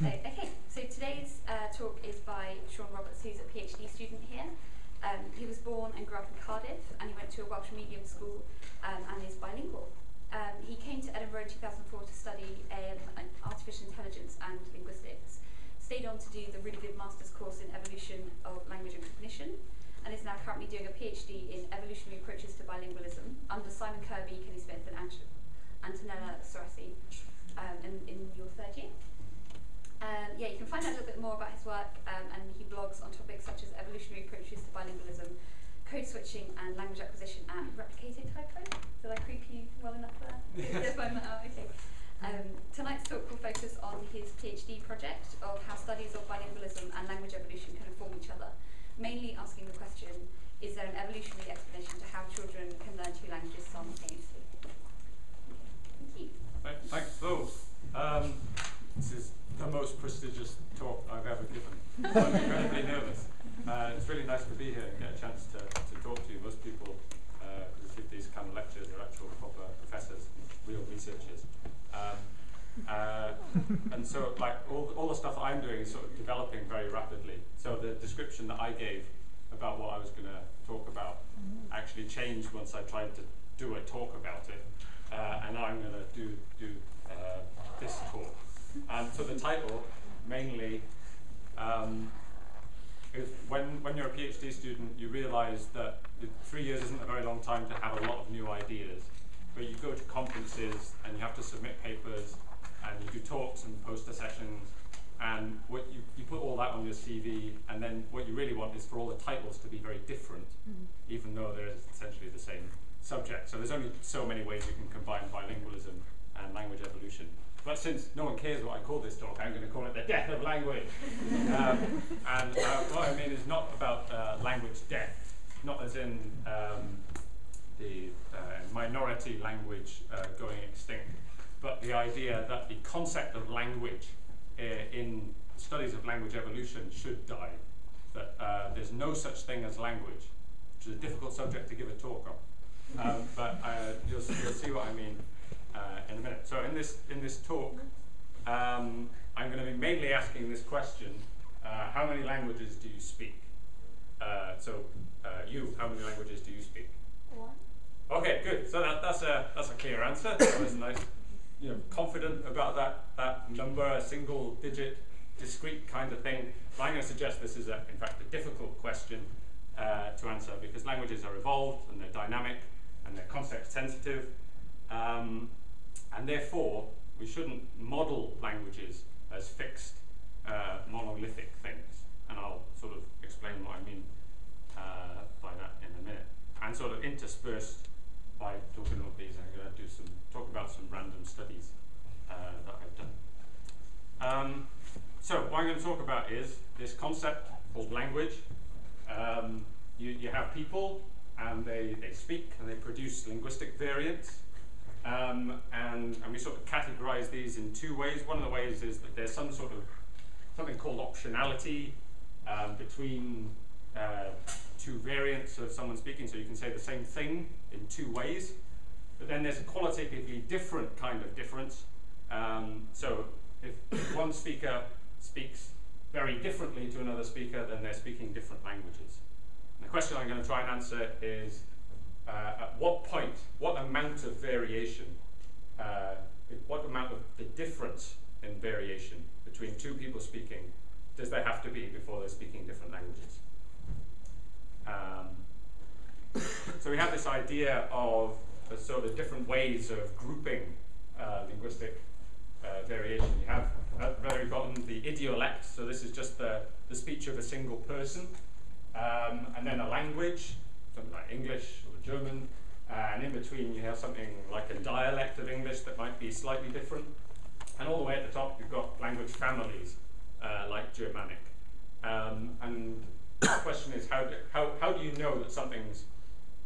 So, okay, so today's uh, talk is by Sean Roberts, who's a PhD student here. Um, he was born and grew up in Cardiff, and he went to a Welsh medium school um, and is bilingual. Um, he came to Edinburgh in 2004 to study um, artificial intelligence and linguistics, stayed on to do the really good master's course in evolution of language and cognition, and is now currently doing a PhD in evolutionary approaches to bilingualism under Simon Kirby, Kenny Smith, and Ant- Antonella Sorace um, in, in your third year. Um, yeah, you can find out a little bit more about his work, um, and he blogs on topics such as evolutionary approaches to bilingualism, code switching, and language acquisition at Replicated Typo. Did I creep you well enough there? Did I find that out? Okay. Um, tonight's talk will focus on his PhD project of how studies of bilingualism and language evolution can inform each other, mainly asking the question, is there an evolutionary explanation to how children can learn two languages simultaneously? Thank you. Thanks, Phil. Um, this is the most prestigious talk I've ever given. I'm incredibly nervous. Uh, it's really nice to be here and get a chance to, to talk to you. Most people uh, who give these kind of lectures are actual proper professors, real researchers. Um, uh, and so, like, all, all the stuff I'm doing is sort of developing very rapidly. So the description that I gave about what I was going to talk about actually changed once I tried to do a talk about it. Uh, and now I'm going to do, do uh, this talk. And so the title mainly um, is when, when you're a PhD student, you realize that three years isn't a very long time to have a lot of new ideas. But you go to conferences and you have to submit papers and you do talks and poster sessions and what you, you put all that on your CV and then what you really want is for all the titles to be very different, Mm-hmm. even though they're essentially the same subject. So there's only so many ways you can combine bilingualism and language evolution. But since no one cares what I call this talk, I'm going to call it the death of language. um, and uh, what I mean is not about uh, language death, not as in um, the uh, minority language uh, going extinct, but the idea that the concept of language uh, in studies of language evolution should die. That there's no such thing as language, which is a difficult subject to give a talk on. Um, but uh, you'll, you'll see what I mean uh, in a minute. So in this in this talk, um, I'm going to be mainly asking this question: uh, How many languages do you speak? Uh, so uh, you, how many languages do you speak? One. Okay, good. So that, that's a that's a clear answer. That was nice. You know, confident about that that number, a single digit, discrete kind of thing. But I'm going to suggest this is a, in fact a difficult question uh, to answer because languages are evolved and they're dynamic and they're context sensitive, um, and therefore we shouldn't model languages as fixed uh, monolithic things. And I'll sort of explain what I mean uh, by that in a minute. And sort of interspersed by talking about these, I'm going to do some talk about some random studies uh, that I've done. Um, so what I'm going to talk about is this concept called language. Um, you, you have people, and they, they speak, and they produce linguistic variants. Um, and, and we sort of categorize these in two ways. One of the ways is that there's some sort of something called optionality um, between uh, two variants of someone speaking, so you can say the same thing in two ways. But then there's a qualitatively different kind of difference. Um, so if, one speaker speaks very differently to another speaker, then they're speaking different languages. And the question I'm going to try and answer is uh, at what point, what amount of variation, uh, what amount of the difference in variation between two people speaking does there have to be before they're speaking different languages? Um, so we have this idea of sort of different ways of grouping uh, linguistic uh, variation. You have at the very bottom the idiolect, so this is just the, the speech of a single person, um, and then a language, something like English German, and in between you have something like a dialect of English that might be slightly different, and all the way at the top you've got language families uh, like Germanic. Um, and the question is how do, how, how do you know that something's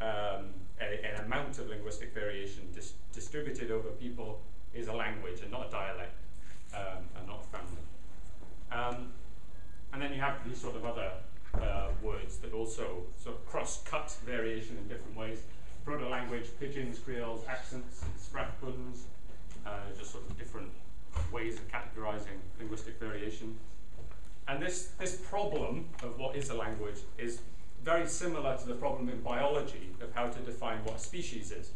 um, a, an amount of linguistic variation dis distributed over people is a language and not a dialect um, and not a family. Um, and then you have these sort of other uh, words that also sort of cross-cut variation in different ways. Proto-language, pidgins, creoles, accents, sprachbunds, uh, just sort of different ways of categorizing linguistic linguistic variation. And this, this problem of what is a language is very similar to the problem in biology of how to define what a species is.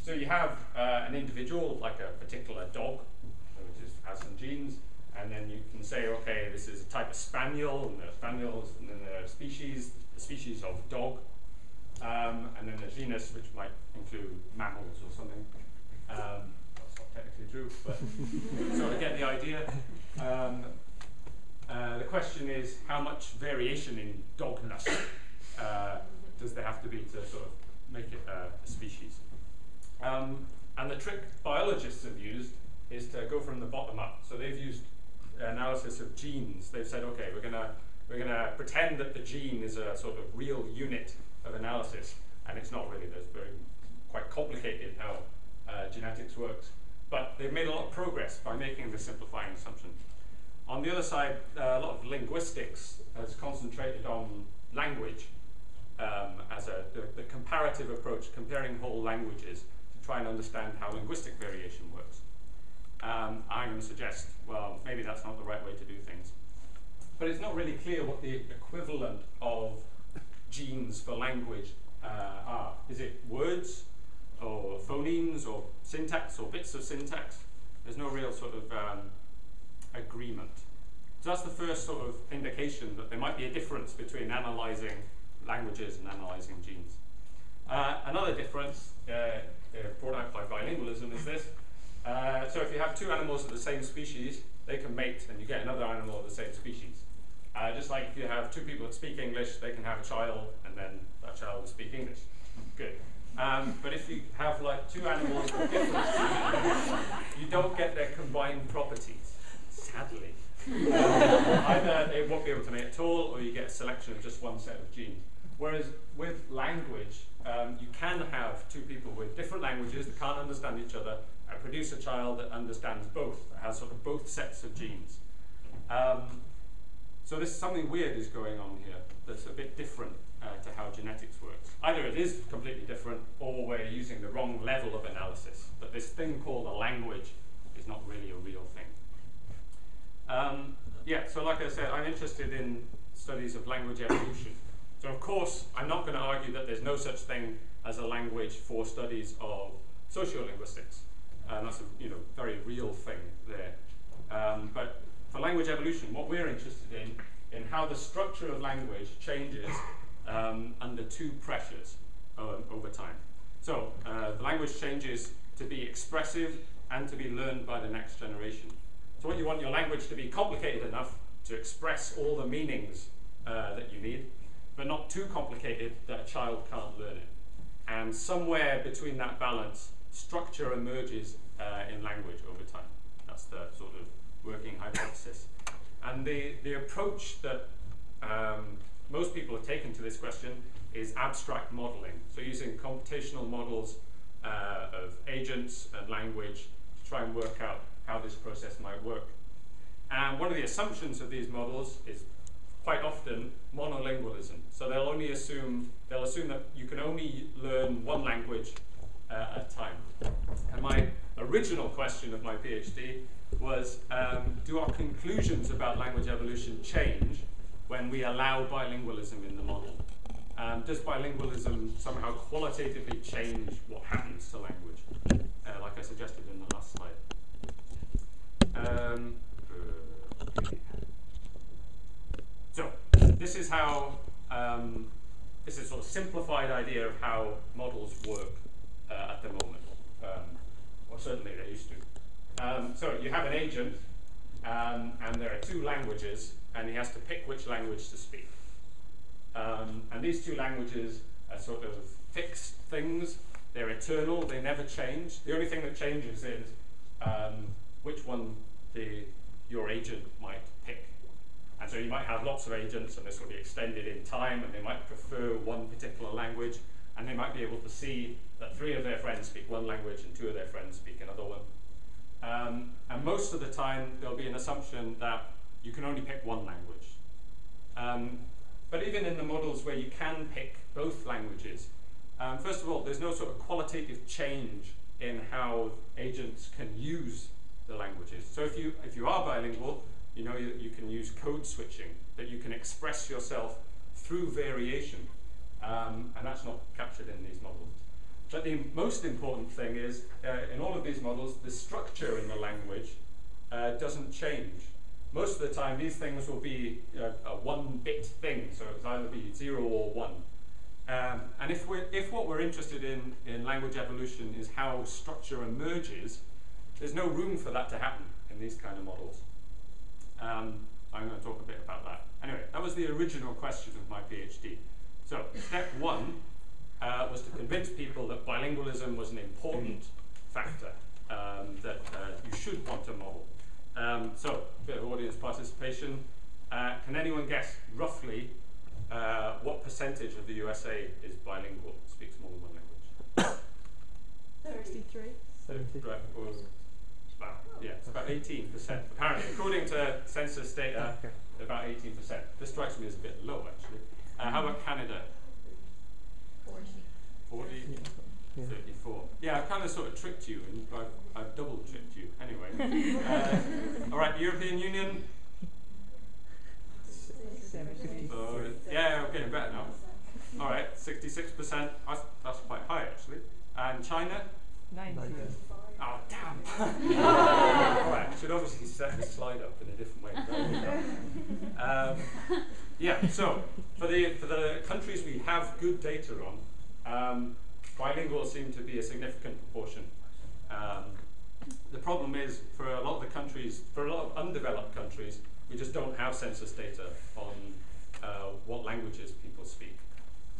So you have uh, an individual, like a particular dog, which is, has some genes, and then you can say, okay, this is a type of spaniel, and there are spaniels, and then there are species, a species of dog, um, and then a genus, which might include mammals or something. Um, that's not technically true, but sort of get the idea. Um, uh, the question is, how much variation in dogness uh, does there have to be to sort of make it uh, a species? Um, and the trick biologists have used is to go from the bottom up. So they've used analysis of genes. They've said, okay, we're gonna we're gonna pretend that the gene is a sort of real unit of analysis, and it's not really. There's very quite complicated how uh, genetics works. But they've made a lot of progress by making this simplifying assumption. On the other side, uh, a lot of linguistics has concentrated on language um, as a the, the comparative approach, comparing whole languages to try and understand how linguistic variation works. Um, I'm going to suggest, well, maybe that's not the right way to do things. But it's not really clear what the equivalent of genes for language uh, are. Is it words, or phonemes, or syntax, or bits of syntax? There's no real sort of um, agreement. So that's the first sort of indication that there might be a difference between analyzing languages and analyzing genes. Uh, another difference uh, uh brought out by bilingualism is this. Uh, so if you have two animals of the same species, they can mate and you get another animal of the same species. Uh, just like if you have two people that speak English, they can have a child and then that child will speak English. Good. Um, but if you have like two animals different species, you don't get their combined properties, sadly. Either they won't be able to mate at all, or you get a selection of just one set of genes. Whereas with language, um, you can have two people with different languages that can't understand each other and produce a child that understands both, that has sort of both sets of genes. Um, so this something weird is going on here that's a bit different uh, to how genetics works. Either it is completely different or we're using the wrong level of analysis, but this thing called a language is not really a real thing. Um, yeah, so like I said, I'm interested in studies of language evolution. So of course, I'm not going to argue that there's no such thing as a language for studies of sociolinguistics. And that's a you know, very real thing there. Um, but for language evolution, what we're interested in, in how the structure of language changes um, under two pressures uh, over time. So uh, the language changes to be expressive and to be learned by the next generation. So what you want your language to be complicated enough to express all the meanings uh, that you need, but not too complicated that a child can't learn it. And somewhere between that balance, structure emerges uh, in language over time. That's the sort of working hypothesis. And the, the approach that um, most people have taken to this question is abstract modeling. So using computational models uh, of agents and language to try and work out how this process might work. And one of the assumptions of these models is quite often monolingualism. So they'll only assume, they'll assume that you can only learn one language at a time. And my original question of my PhD was, um, do our conclusions about language evolution change when we allow bilingualism in the model? Um, does bilingualism somehow qualitatively change what happens to language, uh, like I suggested in the last slide? Um, so, this is how, um, this is a sort of simplified idea of how models work uh, at the moment, um, or certainly they used to. Um, so you have an agent, um, and there are two languages, and he has to pick which language to speak. Um, and these two languages are sort of fixed things. They're eternal. They never change. The only thing that changes is um, which one the, your agent might pick. And so you might have lots of agents, and this will be extended in time, and they might prefer one particular language, and they might be able to see that three of their friends speak one language and two of their friends speak another one. Um, and most of the time, there'll be an assumption that you can only pick one language. Um, but even in the models where you can pick both languages, um, first of all, there's no sort of qualitative change in how agents can use the languages. So if you, if you are bilingual, you know you, you can use code switching, that you can express yourself through variation. Um, and that's not captured in these models. But the most important thing is, uh, in all of these models, the structure in the language uh, doesn't change. Most of the time, these things will be uh, a one-bit thing, so it'll either be zero or one. Um, and if, we're, if what we're interested in in language evolution is how structure emerges, there's no room for that to happen in these kind of models. Um, I'm going to talk a bit about that. Anyway, that was the original question of my PhD. So, step one uh, was to convince people that bilingualism was an important factor um, that uh, you should want to model. Um, so, a bit of audience participation. Uh, can anyone guess roughly uh, what percentage of the USA is bilingual, speaks more than one language? 63. 70. Right, well, about, yeah, it's about 18%. Apparently, according to census data, Okay. about 18%. This strikes me as a bit low, actually. Uh, how about Canada? 40? Yeah. 34. Yeah, I've kind of sort of tricked you, and I've, I've double tricked you. Anyway. uh, all right, European Union. 70. So, yeah, we're getting better now. All right, 66%. That's, that's quite high, actually. And China? 90. Oh, damn. All right, should obviously set the slide up in a different way. There we go. Um, yeah, so for the, for the countries we have good data on, um, bilingual seem to be a significant proportion. Um, the problem is, for a lot of the countries, for a lot of undeveloped countries, we just don't have census data on uh, what languages people speak.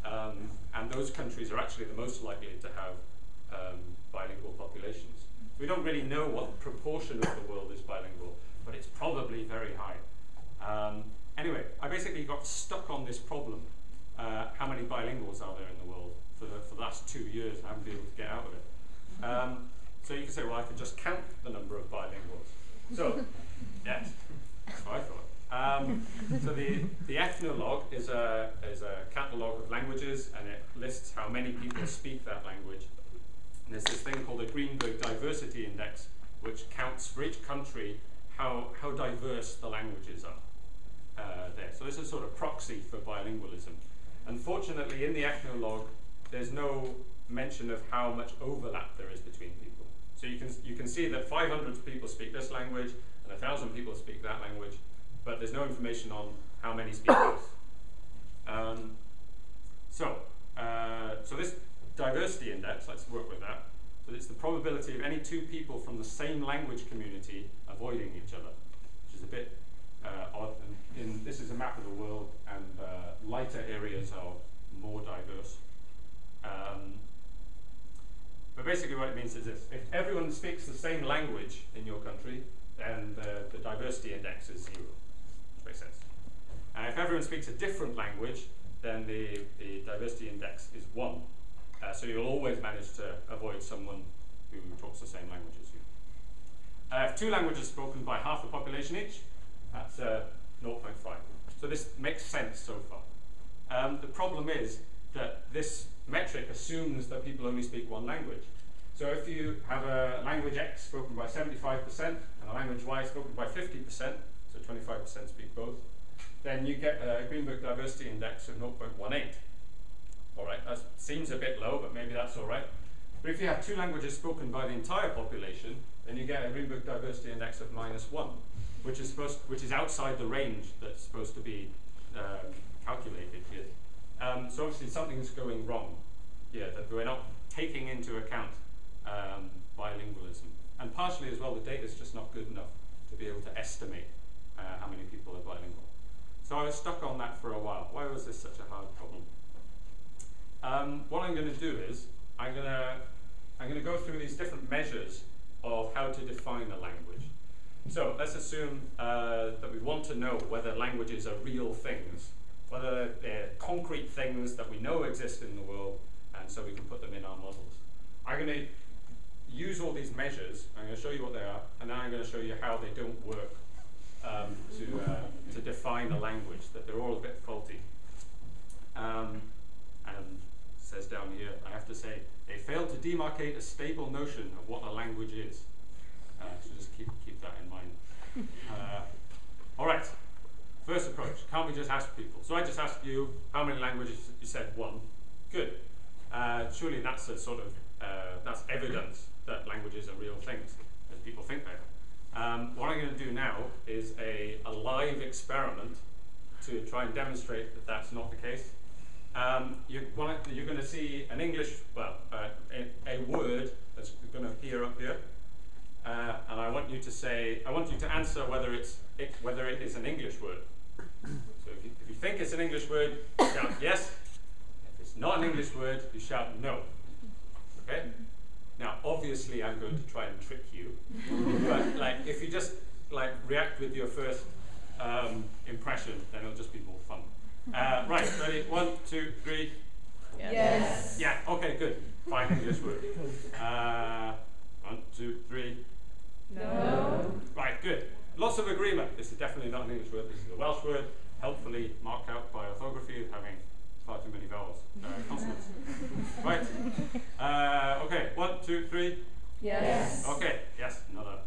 Um, and those countries are actually the most likely to have um, bilingual populations. We don't really know what proportion of the world is bilingual, but it's probably very high. Basically got stuck on this problem. Uh, how many bilinguals are there in the world? For the, for the last two years, I haven't been able to get out of it. Um, so you can say, well, I could just count the number of bilinguals. So, yes, that's what I thought. Um, so the, the ethnologue is a, is a catalogue of languages and it lists how many people speak that language. And there's this thing called the Greenberg Diversity Index, which counts for each country how, how diverse the languages are uh, there. So this is sort of proxy for bilingualism. Unfortunately, in the ethnologue, there's no mention of how much overlap there is between people. So you can, you can see that 500 people speak this language and 1,000 people speak that language, but there's no information on how many speak both. Um, so, uh, so this diversity index, let's work with that. So it's the probability of any two people from the same language community avoiding each other, which is a bit uh, in, this is a map of the world, and uh, lighter areas are more diverse. Um, but basically, what it means is this: if everyone speaks the same language in your country, then the, the diversity index is zero. Which makes sense. And if everyone speaks a different language, then the, the diversity index is one. Uh, so you'll always manage to avoid someone who talks the same language as you. Uh, if two languages spoken by half the population each, that's uh, 0.5. So this makes sense so far. Um, the problem is that this metric assumes that people only speak one language. So if you have a language X spoken by 75% and a language Y spoken by 50%, so 25% speak both, then you get a Greenberg Diversity Index of 0.18. All right, that seems a bit low, but maybe that's all right. But if you have two languages spoken by the entire population, then you get a Greenberg Diversity Index of minus one, which is supposed, which is outside the range that's supposed to be um, calculated here. Um, so obviously something's going wrong here that we're not taking into account um, bilingualism, and partially as well the data is just not good enough to be able to estimate uh, how many people are bilingual. So I was stuck on that for a while. Why was this such a hard problem? Um, what I'm going to do is I'm going to I'm going to go through these different measures of how to define a language. So let's assume uh, that we want to know whether languages are real things, whether they're concrete things that we know exist in the world, and so we can put them in our models. I'm going to use all these measures. I'm going to show you what they are, and then I'm going to show you how they don't work um, to, uh, to define a language, that they're all a bit faulty. Um, and says down here, I have to say, they fail to demarcate a stable notion of what a language is. Uh, so just keep, keep. Uh, all right. can't we just ask people? So I just asked you how many languages. You said one. Good. Uh, surely that's a sort of uh, that's evidence that languages are real things, as people think they are. Um, what I'm going to do now is a, a live experiment to try and demonstrate that that's not the case. Um, you're, you're going to see an English, well, uh, a, a, word that's going to appear up here, uh, and I want you to say, I want you to answer whether it's it, whether it is an English word. So if you, if you think it's an English word, shout yes. If it's not an English word, you shout no. Okay? Now, obviously, I'm going to try and trick you, but like if you just like react with your first um, impression, then it'll just be more fun. Uh, right, ready? One, two, three. Yes. Yeah, okay, good. Fine English word. Uh, one, two, three. No. Right, good. Lots of agreement. This is definitely not an English word. This is a Welsh word, helpfully marked out by orthography having far too many vowels, uh, consonants. right. Uh, okay, one, two, three. Yes. Okay, yes, another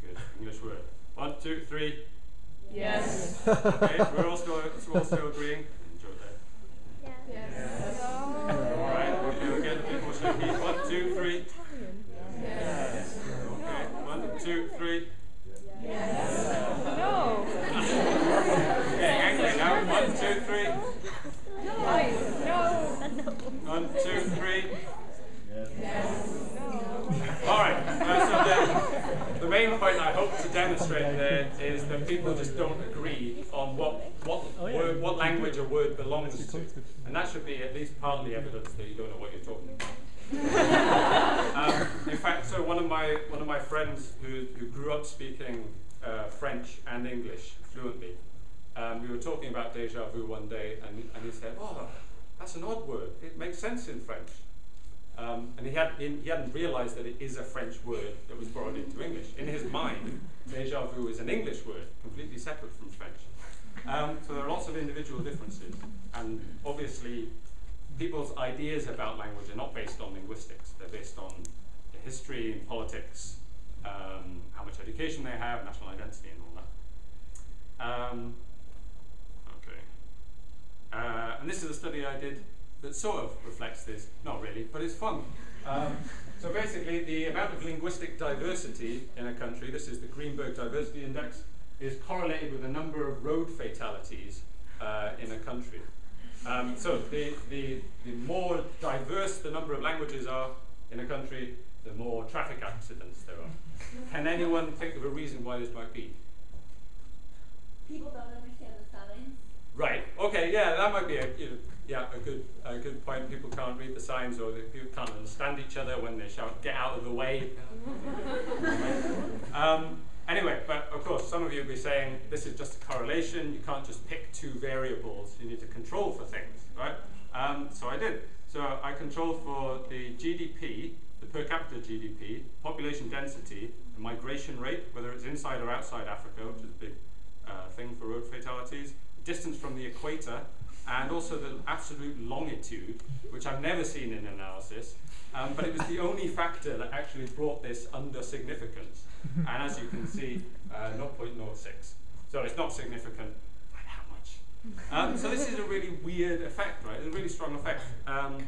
good English word. One, two, three. Yes. Okay, we're all still, we're all still agreeing. Enjoy that. Yes. All right, okay, we're getting a bit more shaky. One, two, three. Yes. Okay, one, two, three. No. Okay, angry now. One, two, three. No. One, two, three. No. All right. Uh, so the, the main point I hope to demonstrate there is that people just don't agree on what what word, what language a word belongs to, and that should be at least partly evidence that you don't know what you're talking about. um, in fact, so one of my one of my friends who, who grew speaking uh, French and English fluently, um, we were talking about deja vu one day, and, and he said, "Oh, that's an odd word. It makes sense in French." Um, and he, had, he hadn't realized that it is a French word that was brought into English. In his mind, deja vu is an English word, completely separate from French. Um, so there are lots of individual differences, and obviously, people's ideas about language are not based on linguistics. They're based on history and politics, um, how much education they have, national identity, and all that. Um, okay. Uh, and this is a study I did that sort of reflects this. Not really, but it's fun. Um, so basically, the amount of linguistic diversity in a country, this is the Greenberg Diversity Index, is correlated with the number of road fatalities uh, in a country. Um, so the, the, the more diverse the number of languages are in a country, the more traffic accidents there are. Can anyone think of a reason why this might be? People don't understand the signs. Right. Okay. Yeah, that might be a you know, yeah a good a good point. People can't read the signs, or they, people can't understand each other when they shout "Get out of the way." um, anyway, but of course, some of you will be saying this is just a correlation. You can't just pick two variables. You need to control for things, right? Um, so I did. So I controlled for the GDP, per capita GDP, population density, the migration rate, whether it's inside or outside Africa, which is a big uh, thing for road fatalities, distance from the equator, and also the absolute longitude, which I've never seen in analysis. Um, but it was the only factor that actually brought this under significance. And as you can see, uh, 0.06. So it's not significant by that much. Um, so this is a really weird effect, right? It's a really strong effect. Um,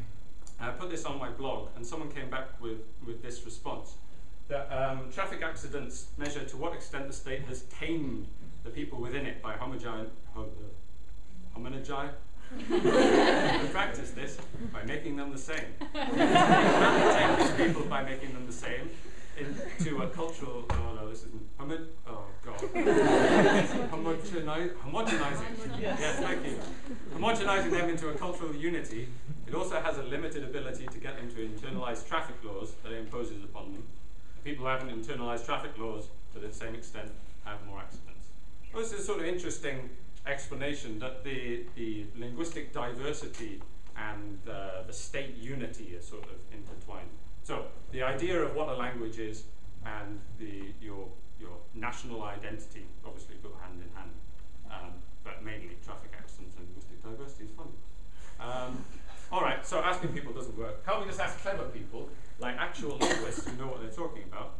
I put this on my blog, and someone came back with, with this response. That um, traffic accidents measure to what extent the state has tamed the people within it by homogine, hom, homologi. we practice this by making them the same. tame these people by making them the same into a cultural. Oh no, this isn't. Homo, oh god. Homogenize, homogenizing. Yes, thank you. Homogenizing them into a cultural unity. It also has a limited ability to get them to internalize traffic laws that it imposes upon them. People who haven't internalized traffic laws to the same extent have more accidents. Well, this is a sort of interesting explanation that the, the linguistic diversity and uh, the state unity are sort of intertwined. So the idea of what a language is and the, your, your national identity obviously go hand in hand, um, but mainly traffic accidents and linguistic diversity is fun. Um, all right, so asking people doesn't work. Can't we just ask clever people, like actual linguists who know what they're talking about?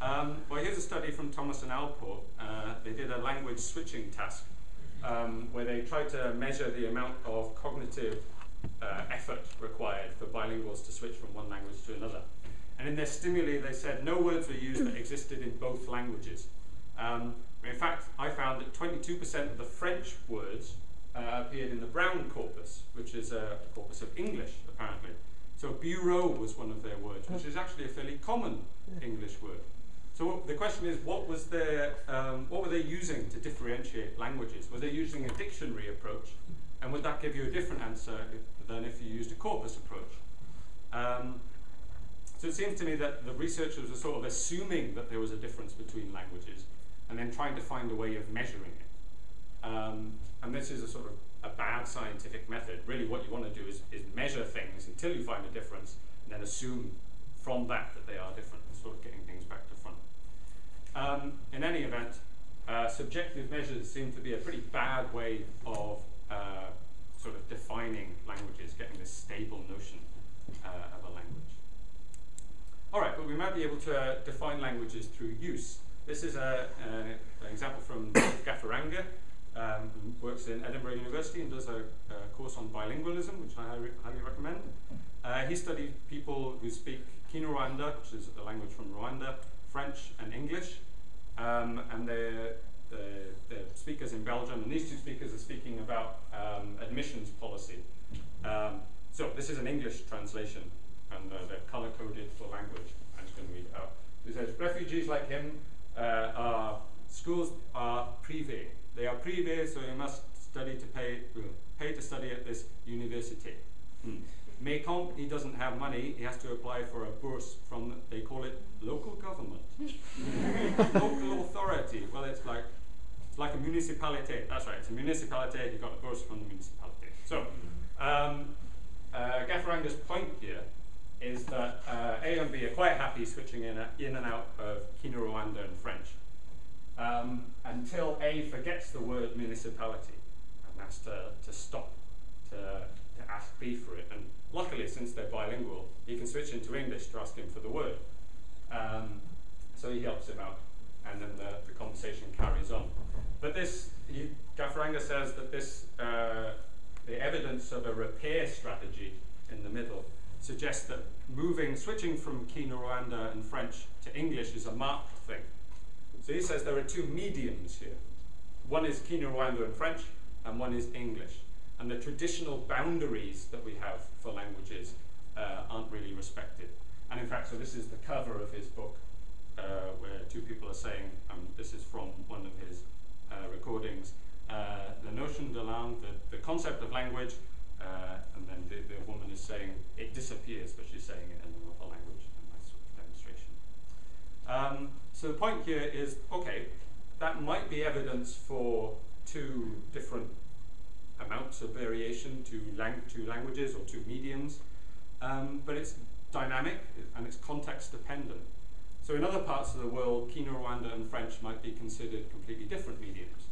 Um, well, here's a study from Thomas and Allport. Uh, they did a language switching task um, where they tried to measure the amount of cognitive uh, effort required for bilinguals to switch from one language to another. And in their stimuli, they said no words were used that existed in both languages. Um, in fact, I found that 22% of the French words uh, appeared in the Brown corpus, which is a, a corpus of English, apparently. So bureau was one of their words, which is actually a fairly common English word. So the question is, what was their, um, what were they using to differentiate languages? Were they using a dictionary approach, and would that give you a different answer if, than if you used a corpus approach? Um, so it seems to me that the researchers were sort of assuming that there was a difference between languages, and then trying to find a way of measuring it. Um, and this is a sort of a bad scientific method. Really, what you want to do is, is measure things until you find a difference, and then assume from that that they are different, sort of getting things back to front. Um, in any event, uh, subjective measures seem to be a pretty bad way of uh, of defining languages, getting this stable notion uh, of a language. All right, but we might be able to uh, define languages through use. This is a, an example from Gafaranga, um, who works in Edinburgh University and does a, a course on bilingualism, which I highly, highly recommend. Uh, he studied people who speak Kinyarwanda, which is a language from Rwanda, French and English, um, and they're, the, the speakers in Belgium, and these two speakers are speaking about um, admissions policy. Um, so this is an English translation, and uh, they're color coded for language. I'm just going to read it out. It says refugees like him uh, are schools are privé. They are privé, so you must study to pay pay to study at this university. Hmm. Mekong, he doesn't have money. He has to apply for a burst from they call it local government, local authority. Well, it's like like a municipality. That's right. It's a municipality. You got the burst from the municipality. So, um, uh, Gafaranga's point here is that uh, A and B are quite happy switching in, a, in and out of Kinyarwanda and French um, until A forgets the word municipality and has to, to stop to, to ask B for it. And luckily, since they're bilingual, he can switch into English to ask him for the word. Um, so he helps him out, and then the, the conversation carries on. But this, he, Gafaranga says that this, uh, the evidence of a repair strategy in the middle suggests that moving, switching from Kinyarwanda and French to English is a marked thing. So he says there are two mediums here. One is Kinyarwanda and French, and one is English. And the traditional boundaries that we have for languages uh, aren't really respected. And in fact, so this is the cover of his book, uh, where two people are saying, um, this is from one of his uh, recordings, uh, the notion de langue, the, the concept of language, uh, and then the, the woman is saying it disappears, but she's saying it in another language, and that's sort of demonstration. Um, so the point here is, okay, that might be evidence for two different amounts of variation to, lang- to languages or to mediums, um, but it's dynamic and it's context dependent. So in other parts of the world, Kinyarwanda and French might be considered completely different mediums.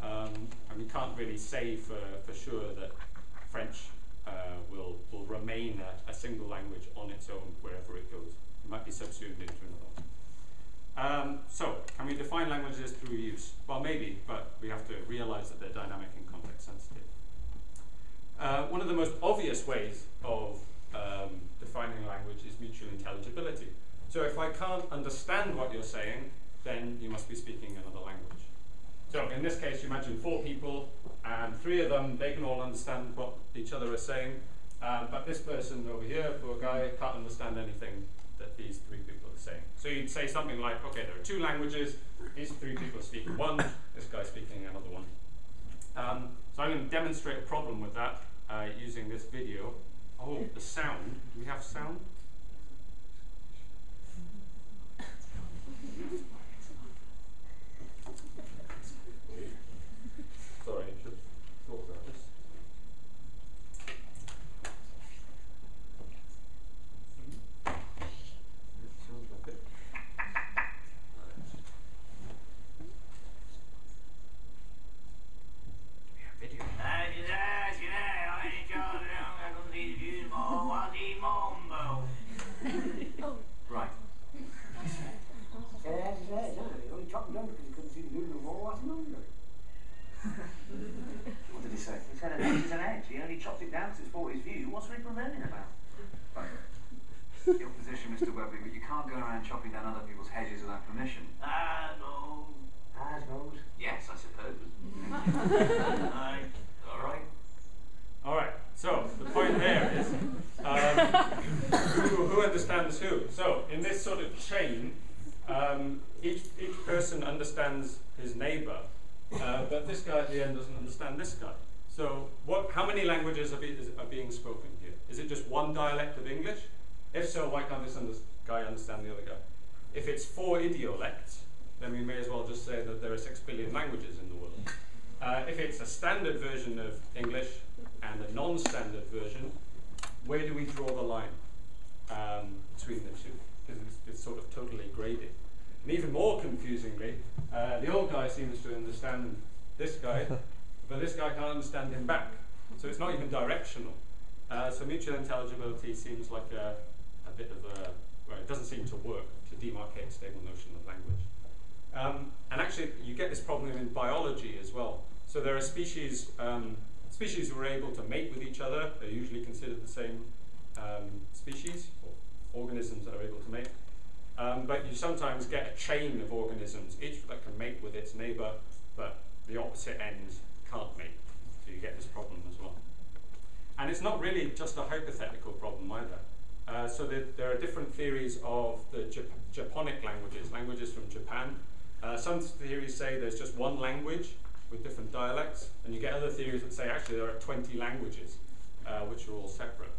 Um, and we can't really say for, for sure that French uh, will, will remain a, a, single language on its own wherever it goes. It might be subsumed into another. Um, so, can we define languages through use? Well, maybe, but we have to realize that they're dynamic and context sensitive. Uh, one of the most obvious ways of um, defining language is mutual intelligibility. So if I can't understand what you're saying, then you must be speaking another language. So in this case, you imagine four people, and three of them, they can all understand what each other are saying, um, but this person over here, poor guy, can't understand anything that these three people are saying. So you'd say something like, okay, there are two languages, these three people speaking one, this guy's speaking another one. Um, so I'm going to demonstrate a problem with that uh, using this video. Oh, the sound. Do we have sound? Sorry, I should have thought about this. Sounds like it. Video. Nej, det där, det där, jag är inte jag, jag kan inte ljud, vad var det, mambo? right, it's Forty's view. What's Rick rebelling about? Your position, Mr. Webley, but you can't go around chopping down other people's hedges without permission. Ah, no. I suppose. Yes, I suppose. Aye. All right. All right. So the point there is um, who, who understands who. So in this sort of chain, um, each each person understands his neighbour, uh, but this guy at the end doesn't understand this guy. So what? How many languages are, be, is, are being spoken here? Is it just one dialect of English? If so, why can't this under, guy understand the other guy? If it's four idiolects, then we may as well just say that there are six billion languages in the world. Uh, if it's a standard version of English and a non-standard version, where do we draw the line um, between the two? Because it's, it's sort of totally graded. And even more confusingly, uh, the old guy seems to understand this guy, but this guy can't understand him back. So it's not even directional. Uh, so mutual intelligibility seems like a, a bit of a, well, it doesn't seem to work to demarcate stable notion of language. Um, and actually, you get this problem in biology as well. So there are species, um, species who are able to mate with each other. They're usually considered the same um, species, or organisms that are able to mate. Um, but you sometimes get a chain of organisms, each that can mate with its neighbor, but the opposite ends can't mate. So you get this problem as well. And it's not really just a hypothetical problem either. Uh, so there, there are different theories of the Jap- Japonic languages, languages from Japan. Uh, some theories say there's just one language with different dialects, and you get other theories that say actually there are 20 languages, uh, which are all separate.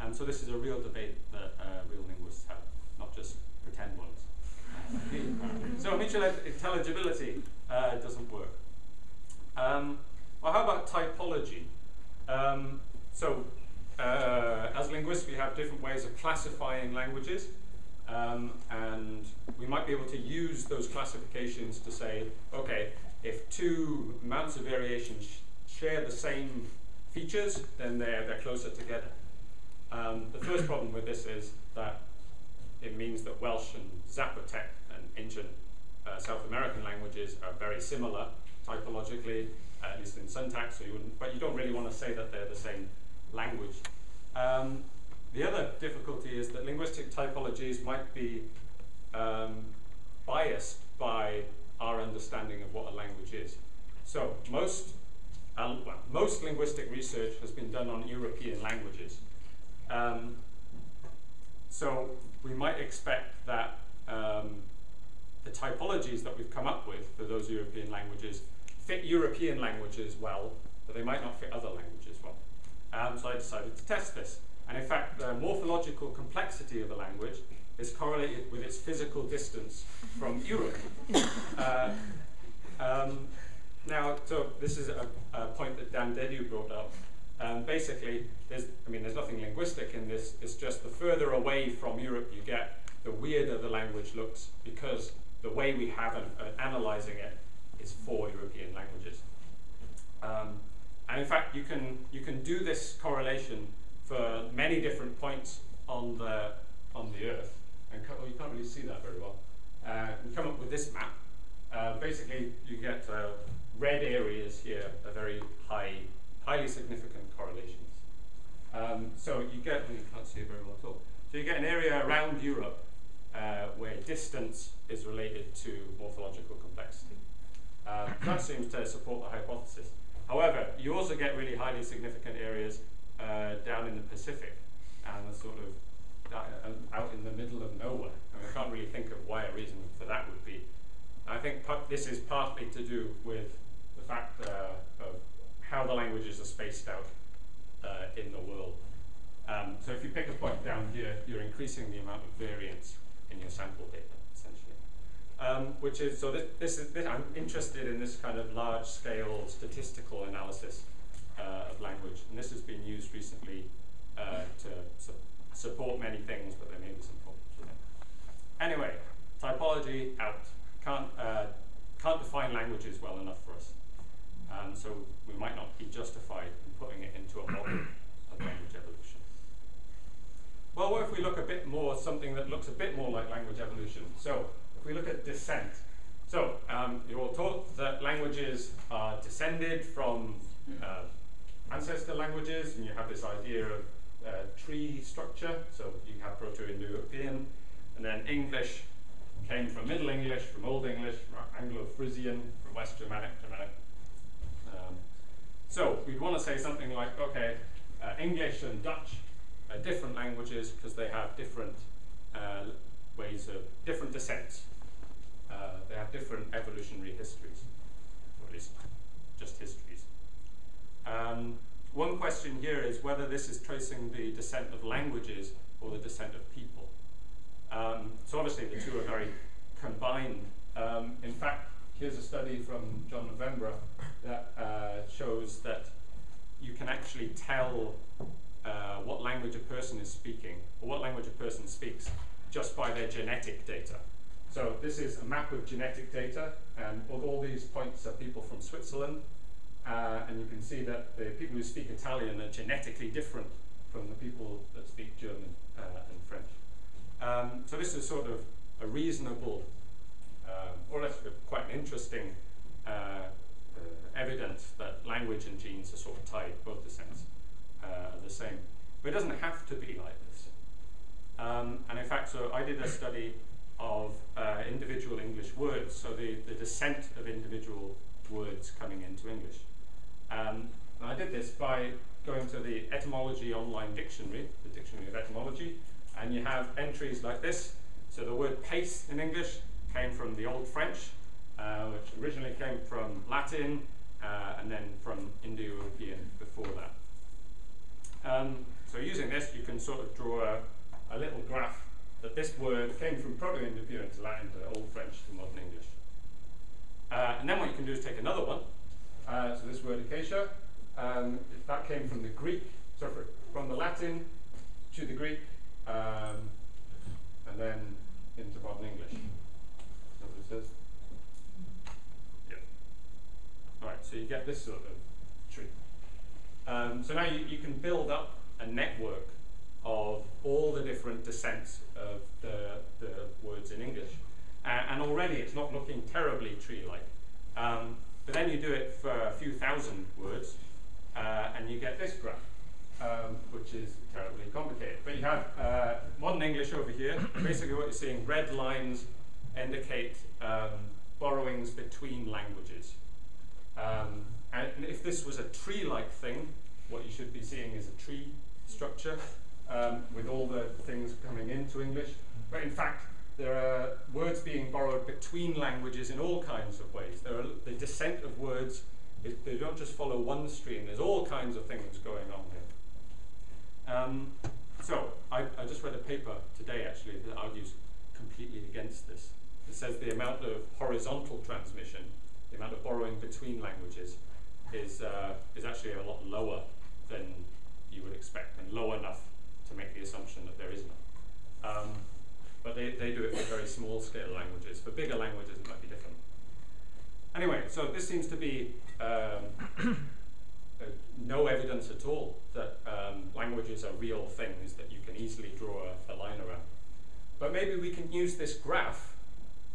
And so this is a real debate that uh, real linguists have, not just pretend ones. so mutual intelligibility uh, doesn't work. Um, well, how about typology? Um, so, uh, as linguists, we have different ways of classifying languages, um, and we might be able to use those classifications to say, okay, if two amounts of variation sh- share the same features, then they're, they're closer together. Um, the first problem with this is that it means that Welsh and Zapotec and ancient uh, South American languages are very similar typologically, at least in syntax, so you wouldn't, but you don't really want to say that they're the same language. Um, the other difficulty is that linguistic typologies might be um, biased by our understanding of what a language is. So most, uh, well, most linguistic research has been done on European languages. Um, so we might expect that um, the typologies that we've come up with for those European languages fit European languages well, but they might not fit other languages well. Um, so I decided to test this. And in fact, the morphological complexity of a language is correlated with its physical distance from Europe. Uh, um, now, so this is a, a, point that Dan Dediu brought up. Um, basically, there's, I mean, there's nothing linguistic in this. It's just the further away from Europe you get, the weirder the language looks because the way we have uh, analyzing it is for European languages. Um, and in fact, you can you can do this correlation for many different points on the on the Earth. And well, you can't really see that very well. Uh, and come up with this map. Uh, basically, you get uh, red areas here a very high, highly significant correlations. Um, so you get, well, you can't see very well at all. So you get an area around Europe uh, where distance is related to morphological complexity. Um, that seems to support the hypothesis. However, you also get really highly significant areas uh, down in the Pacific and the sort of uh, out in the middle of nowhere. I, mean, I can't really think of why a reason for that would be. I think this is partly to do with the fact uh, of how the languages are spaced out uh, in the world. Um, so if you pick a point down here, you're increasing the amount of variance in your sample data, essentially. Um, which is, so this, this is, this, I'm interested in this kind of large scale statistical analysis uh, of language. And this has been used recently uh, to su support many things, but there may be some problems with it. Anyway, typology out. Can't, uh, can't define languages well enough for us. Um, so we might not be justified in putting it into a model of language evolution. Well, what if we look a bit more, something that looks a bit more like language evolution? So if we look at descent. So um, you're all taught that languages are descended from uh, ancestor languages, and you have this idea of uh, tree structure. So you have Proto-Indo-European, and then English came from Middle English, from Old English, from Anglo-Frisian, from West Germanic, Germanic. So we'd want to say something like, okay, uh, English and Dutch are different languages because they have different uh, ways of different descents. Uh, they have different evolutionary histories, or at least just histories. Um, one question here is whether this is tracing the descent of languages or the descent of people. Um, so obviously the two are very combined. Um, in fact, here's a study from John Novembre that uh, shows that you can actually tell uh, what language a person is speaking or what language a person speaks just by their genetic data. So this is a map of genetic data, and all these points are people from Switzerland, uh, and you can see that the people who speak Italian are genetically different from the people that speak German uh, and French. Um, so this is sort of a reasonable, or less quite an interesting uh, uh, evidence that language and genes are sort of tied, both descents uh, are the same. But it doesn't have to be like this. Um, and in fact, so I did a study of individual English words, so the, the descent of individual words coming into English. Um, and I did this by going to the Etymology Online Dictionary, the Dictionary of Etymology, and you have entries like this. So the word pace in English came from the Old French, uh, which originally came from Latin uh, and then from Indo-European before that. Um, so using this, you can sort of draw a, a little graph that this word came from Proto-Indo-European to Latin to Old French to modern English. Uh, and then what you can do is take another one, uh, so this word acacia, um, that came from the Greek, sorry, from the Latin to the Greek, um, and then into modern English. Says? Yeah. All right, so you get this sort of tree. Um, so now you, you can build up a network of all the different descents of the, the words in English. Uh, and already it's not looking terribly tree-like. Um, but then you do it for a few thousand words, uh, and you get this graph, um, which is terribly complicated. But you have uh, modern English over here. Basically, what you're seeing, red lines indicate um, borrowings between languages. Um, and if this was a tree-like thing, what you should be seeing is a tree structure um, with all the things coming into English. But in fact, there are words being borrowed between languages in all kinds of ways. There are the descent of words, is, they don't just follow one stream, there's all kinds of things going on here. Um, so, I, I just read a paper today actually that argues completely against this. It says the amount of horizontal transmission, the amount of borrowing between languages, is, uh, is actually a lot lower than you would expect, and low enough to make the assumption that there is none. Um, but they, they do it for very small scale languages. For bigger languages, it might be different. Anyway, so this seems to be um, uh, no evidence at all that um, languages are real things that you can easily draw a, a, line around. But maybe we can use this graph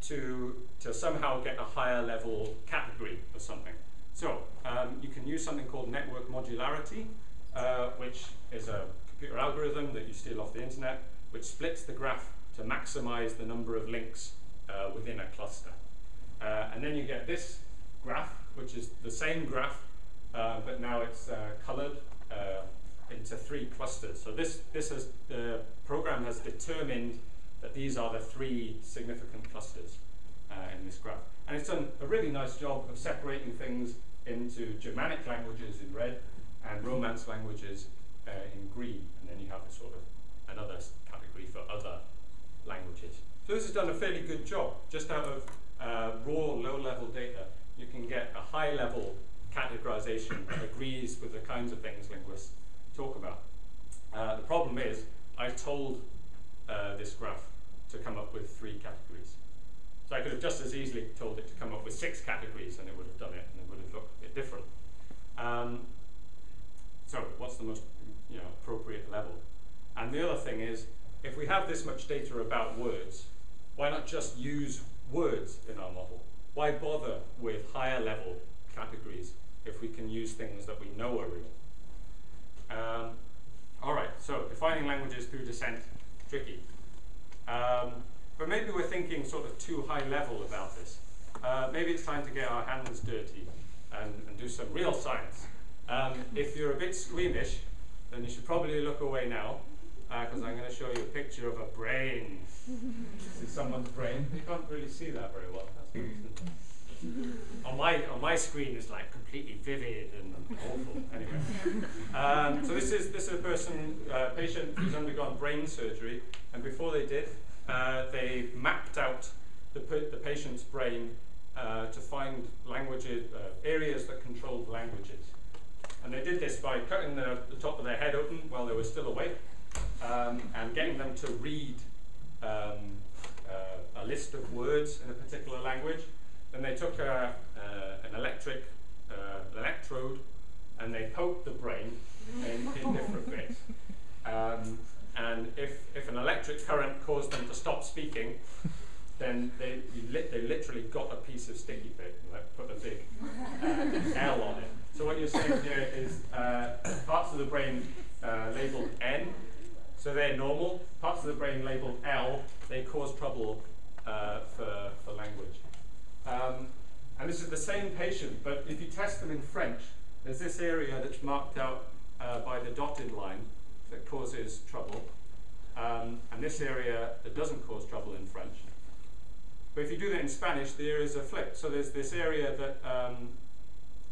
to, to somehow get a higher level category of something. So um, you can use something called network modularity, uh, which is a computer algorithm that you steal off the internet, which splits the graph to maximize the number of links uh, within a cluster. Uh, and then you get this graph, which is the same graph, uh, but now it's uh, colored uh, into three clusters. So this, this has, the program has determined that these are the three significant clusters uh, in this graph. And it's done a really nice job of separating things into Germanic languages in red and Romance languages in green. And then you have a sort of another category for other languages. So this has done a fairly good job. Just out of uh, raw low-level data, you can get a high-level categorization that agrees with the kinds of things linguists talk about. Uh, the problem is, I told uh, this graph to come up with three categories. So I could have just as easily told it to come up with six categories and it would have done it and it would have looked a bit different. Um, so what's the most you know, appropriate level? And the other thing is, if we have this much data about words, why not just use words in our model? Why bother with higher level categories if we can use things that we know are real? Um, all right, so defining languages through descent, tricky. Um, but maybe we're thinking sort of too high level about this. Uh, maybe it's time to get our hands dirty and, and do some real science. Um, if you're a bit squeamish, then you should probably look away now, because I'm going to show you a picture of a brain. this is someone's brain. You can't really see that very well. On my on my screen is like completely vivid and awful. Anyway, um, so this is this is a person, uh, patient who's undergone brain surgery, and before they did, uh, they mapped out the the patient's brain uh, to find languages uh, areas that controlled languages, and they did this by cutting the, the top of their head open while they were still awake, um, and getting them to read. Um, uh, a list of words in a particular language, then they took a, uh, an electric uh, electrode and they poked the brain in, in different bits. Um, and if, if an electric current caused them to stop speaking, then they, li- they literally got a piece of sticky tape, like put a big uh, L on it. So what you're seeing here is uh, parts of the brain uh, labeled N, so they're normal. Parts of the brain labeled L, they cause trouble uh, for, for language. Um, and this is the same patient, but if you test them in French, there's this area that's marked out uh, by the dotted line that causes trouble, um, and this area that doesn't cause trouble in French. But if you do that in Spanish, the areas are flipped. So there's this area that, um,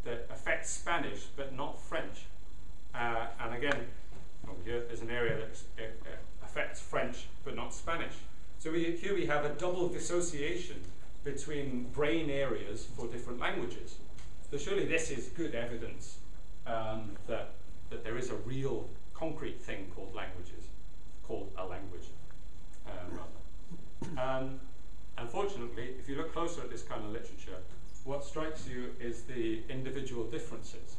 that affects Spanish, but not French. Uh, and again, over there's an area that uh, affects French, but not Spanish. So we, here we have a double dissociation between brain areas for different languages. So surely this is good evidence um, that, that there is a real concrete thing called languages, called a language, um, rather. Um, unfortunately, if you look closer at this kind of literature, what strikes you is the individual differences.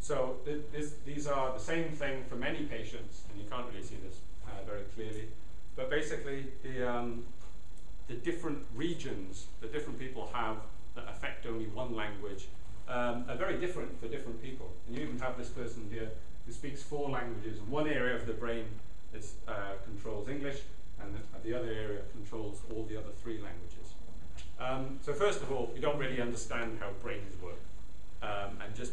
So th- this, these are the same thing for many patients, and you can't really see this uh, very clearly. But basically, the, um, the different regions that different people have that affect only one language um, are very different for different people. And you even have this person here who speaks four languages, and one area of the brain is, uh, controls English, and the, the, other area controls all the other three languages. Um, so first of all, you don't really understand how brains work. Um, and just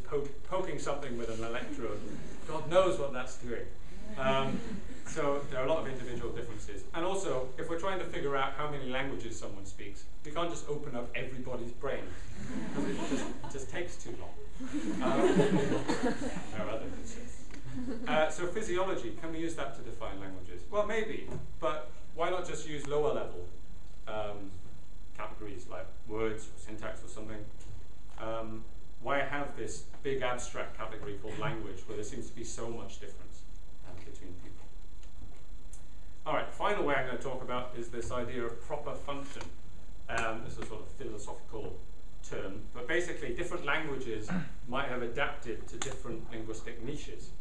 poking something with an electrode, God knows what that's doing. Um, so there are a lot of individual differences. And also, if we're trying to figure out how many languages someone speaks, we can't just open up everybody's brain, because it just, just takes too long. Um, there are other concerns. Uh, so physiology, can we use that to define languages? Well, maybe, but why not just use lower level um, categories like words or syntax or something? Um, why have this big abstract category called language where there seems to be so much difference? All right, final way I'm going to talk about is this idea of proper function. Um, this is a sort of philosophical term, but basically different languages might have adapted to different linguistic niches.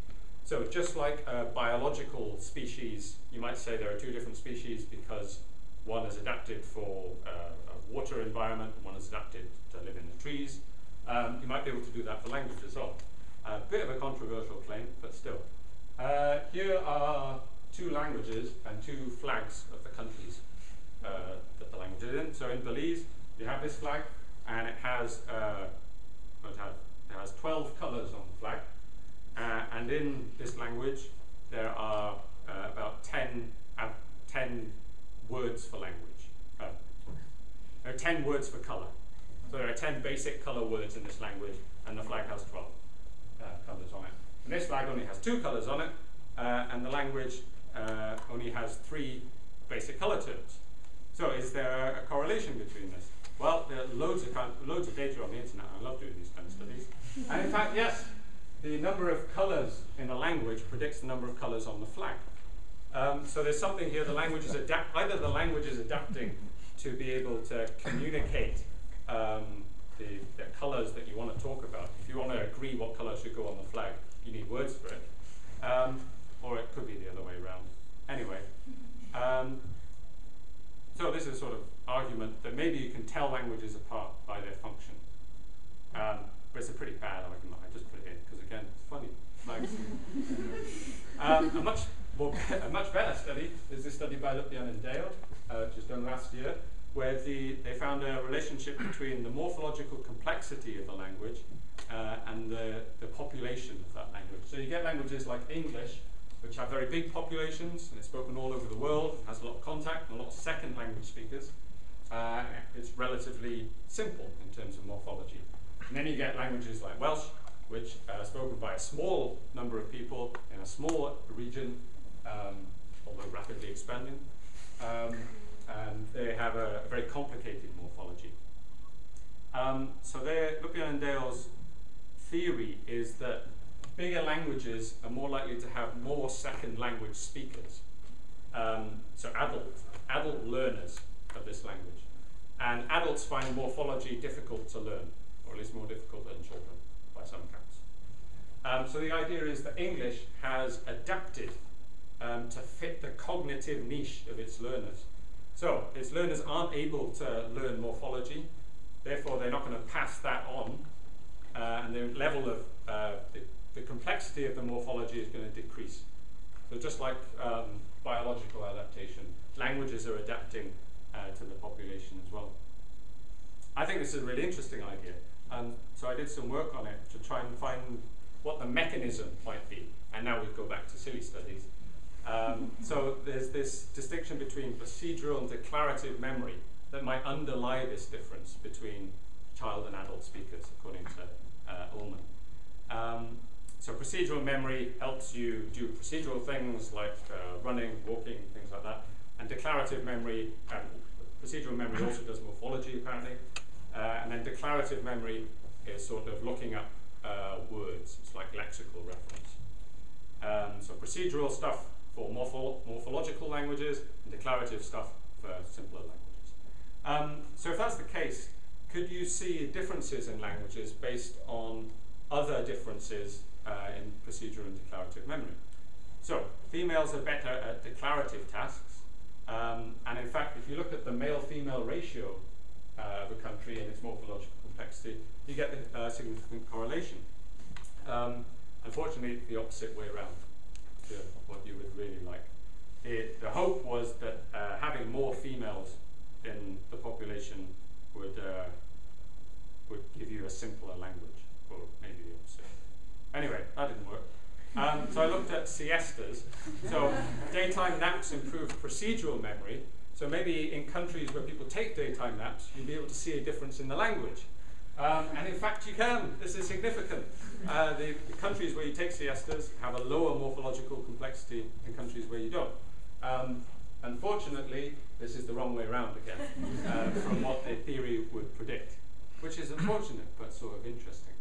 So just like a biological species, you might say there are two different species because one is adapted for uh, a water environment, and one is adapted to live in the trees. Um, you might be able to do that for language as well. A bit of a controversial claim, but still. Uh, here are two languages and two flags of the countries uh, that the language is in. So in Belize, you have this flag, and it has, uh, it has, it has 12 colours on the flag. Uh, and in this language, there are uh, about 10, 10 words for language. Uh, there are 10 words for colour. So there are 10 basic colour words in this language, and the flag has 12 uh, colours on it. And this flag only has two colours on it, uh, and the language uh, only has three basic colour terms. So is there a correlation between this? Well, there are loads of, loads of data on the internet. I love doing these kind of studies. and in fact, yes, the number of colours in a language predicts the number of colours on the flag. Um, so there's something here, the language is adapt either the language is adapting to be able to communicate um, the, the colours that you want to talk about. If you want to agree what colour should go on the flag, you need words for it. Um, or it could be the other way around. Anyway, um, so this is a sort of argument that maybe you can tell languages apart by their function. Um, but it's a pretty bad argument. I just put it in because again, it's funny. Like, Um, a much more, a much better study is this study by Lupyan and Dale, uh, which was done last year, where the, they found a relationship between the morphological complexity of the language uh, and the, the population of that language. So you get languages like English, which have very big populations and it's spoken all over the world, has a lot of contact and a lot of second language speakers. Uh, it's relatively simple in terms of morphology. And then you get languages like Welsh, which are spoken by a small number of people in a small region, um, although rapidly expanding. Um, and they have a, a very complicated morphology. Um, so Lupyan and Dale's theory is that bigger languages are more likely to have more second language speakers. Um, so adult, adult learners of this language. And adults find morphology difficult to learn, or at least more difficult than children, by some counts. Um, so the idea is that English has adapted um, to fit the cognitive niche of its learners. So its learners aren't able to learn morphology, therefore they're not going to pass that on, uh, and the level of uh, the, the, complexity of the morphology is going to decrease. So just like um, biological adaptation, languages are adapting uh, to the population as well. I think this is a really interesting idea, and so I did some work on it to try and find what the mechanism might be. And now we go back to silly studies. Um, so there's this distinction between procedural and declarative memory that might underlie this difference between child and adult speakers, according to uh, Ullman. Um, so procedural memory helps you do procedural things like uh, running, walking, things like that. And declarative memory, um, procedural memory also does morphology apparently. Uh, and then declarative memory is sort of looking up uh, words. It's like lexical reference. Um, so procedural stuff for morpho morphological languages and declarative stuff for simpler languages. Um, so if that's the case, could you see differences in languages based on other differences uh, in procedural and declarative memory? So females are better at declarative tasks. Um, and in fact, if you look at the male-female ratio uh, of a country and its morphological complexity, you get a uh, significant correlation. Um, unfortunately, the opposite way around to what you would really like. It, the hope was that uh, having more females in the population would uh, would give you a simpler language. Anyway, that didn't work. Um, so I looked at siestas. So daytime naps improve procedural memory. So maybe in countries where people take daytime naps, you'd be able to see a difference in the language. Um, and in fact, you can. This is significant. Uh, the, the, countries where you take siestas have a lower morphological complexity than countries where you don't. Um, unfortunately, this is the wrong way around again uh, from what the theory would predict, which is unfortunate but sort of interesting.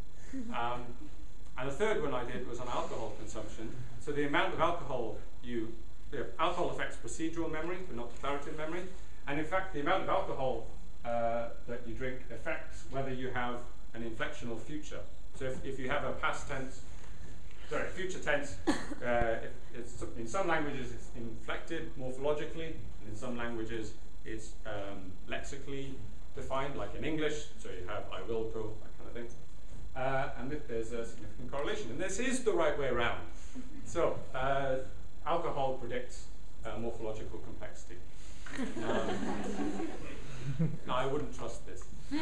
And the third one I did was on alcohol consumption. So the amount of alcohol you, the alcohol affects procedural memory, but not declarative memory. And in fact, the amount of alcohol uh, that you drink affects whether you have an inflectional future. So if, if you have a past tense, sorry, future tense, uh, in some languages it's inflected morphologically, and in some languages it's um, lexically defined, like in English, so you have I will go, that kind of thing. Uh, and there's a significant correlation. And this is the right way around. So, uh, alcohol predicts uh, morphological complexity. Um, I wouldn't trust this.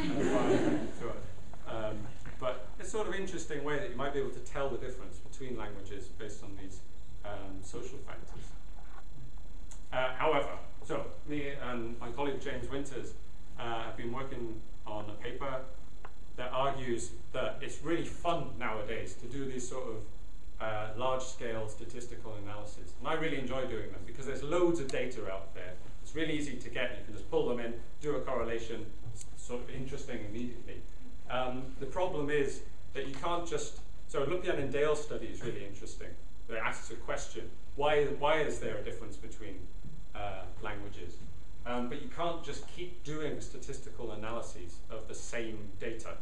Um, but it's sort of interesting way that you might be able to tell the difference between languages based on these um, social factors. Uh, however, so me and my colleague James Winters uh, have been working on a paper that argues that it's really fun nowadays to do these sort of uh, large-scale statistical analysis. And I really enjoy doing them because there's loads of data out there. It's really easy to get. You can just pull them in, do a correlation, sort of interesting immediately. Um, the problem is that you can't just, so Lupyan and Dale's study is really interesting. They asks a question, why, why is there a difference between uh, languages? Um, but you can't just keep doing statistical analyses of the same data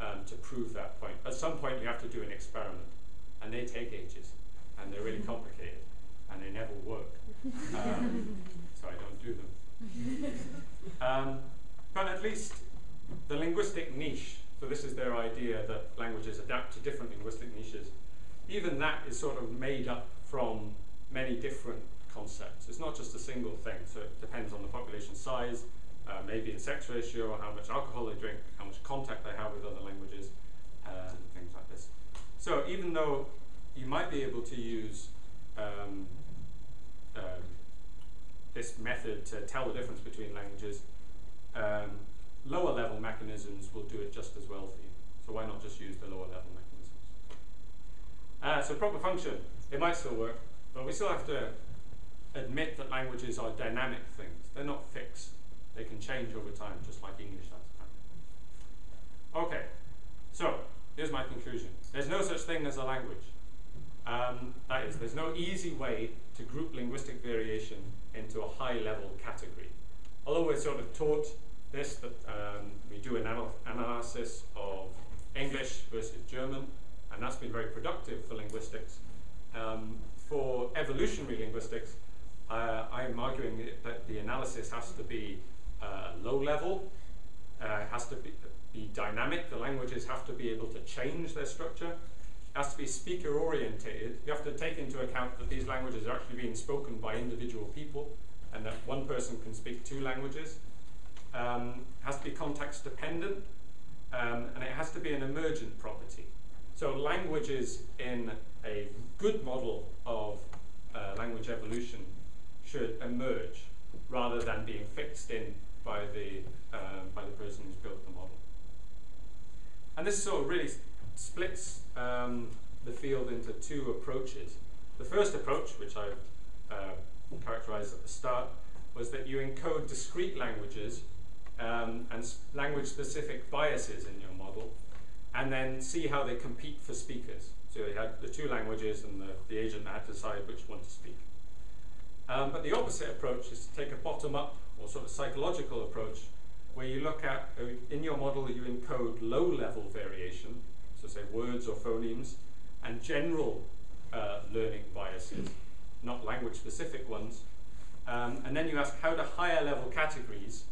um, to prove that point. At some point you have to do an experiment, and they take ages, and they're really complicated, and they never work. Um, so I don't do them. Um, but at least the linguistic niche, so this is their idea that languages adapt to different linguistic niches, even that is sort of made up from many different concepts. It's not just a single thing, so it depends on the population size, uh, maybe the sex ratio, how much alcohol they drink, how much contact they have with other languages, uh, and things like this. So even though you might be able to use um, um, this method to tell the difference between languages, um, lower level mechanisms will do it just as well for you. So why not just use the lower level mechanisms? Uh, so proper function, it might still work, but we still have to admit that languages are dynamic things. They're not fixed. They can change over time, just like English does. Okay, so here's my conclusion. There's no such thing as a language. Um, that is, there's no easy way to group linguistic variation into a high level category. Although we're sort of taught this, that um, we do an anal- analysis of English versus German, and that's been very productive for linguistics. Um, for evolutionary linguistics, uh, I am arguing that the analysis has to be uh, low level, uh, has to be, be dynamic, the languages have to be able to change their structure, has to be speaker orientated. You have to take into account that these languages are actually being spoken by individual people and that one person can speak two languages. Um, has to be context dependent um, and it has to be an emergent property. So languages in a good model of uh, language evolution should emerge rather than being fixed in by the, uh, by the person who's built the model. And this sort of really splits um, the field into two approaches. The first approach, which I uh, characterized at the start, was that you encode discrete languages um, and language specific biases in your model and then see how they compete for speakers. So you had the two languages and the, the agent had to decide which one to speak. Um, but the opposite approach is to take a bottom up or sort of psychological approach where you look at, uh, in your model, you encode low level variation, so say words or phonemes, and general uh, learning biases, not language specific ones. Um, and then you ask how do higher level categories,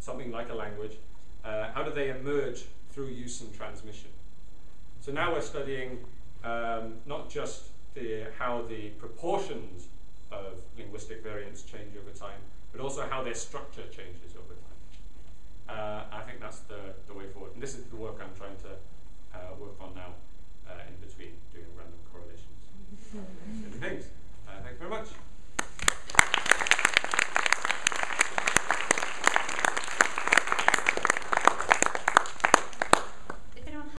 something like a language, uh, how do they emerge through use and transmission? So now we're studying um, not just the, how the proportions of linguistic variants change over time, but also how their structure changes over time. Uh, I think that's the, the way forward. And this is the work I'm trying to uh, work on now uh, in between doing random correlations. things. Uh, thanks very much.